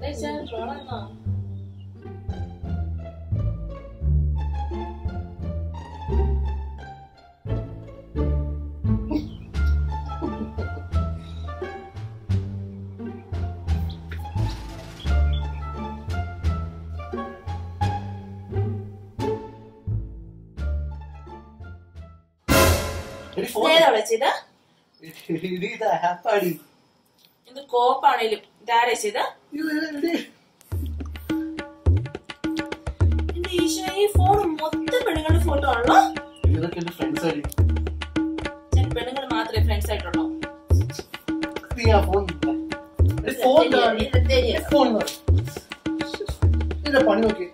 那先着了呢。ഇതേതാ വിളിച്ചത് ഇത് കോപ്പാണേലും. ഇതാരാ ചെയ്ത? എന്റെ ഈശോ ഈ ഫോൺ മൊത്തം പെണ്ണുങ്ങളുടെ ഫോട്ടോ ആണല്ലോ. ഇതൊക്കെ എന്റെ ഫ്രണ്ട്സ് അടി ഞാൻ പെണ്ണുങ്ങൾ മാത്രമേ ഫ്രണ്ട്സ് ആയിട്ടുള്ളൂ. ഫോൺ ഫോൺ പണി നോക്കി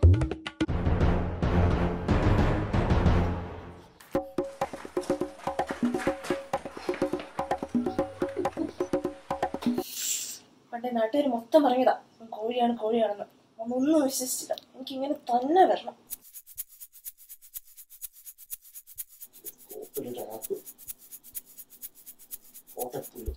പണ്ടേ നാട്ടുകാർ മൊത്തം പറഞ്ഞതാ കോഴിയാണ് കോഴിയാണെന്ന്. ഒന്നൊന്നും വിശ്വസിച്ചില്ല. എനിക്ക് ഇങ്ങനെ തന്നെ വരണം. ഒരു ആപ്പ് ഓട്ടപ്പുല്ല്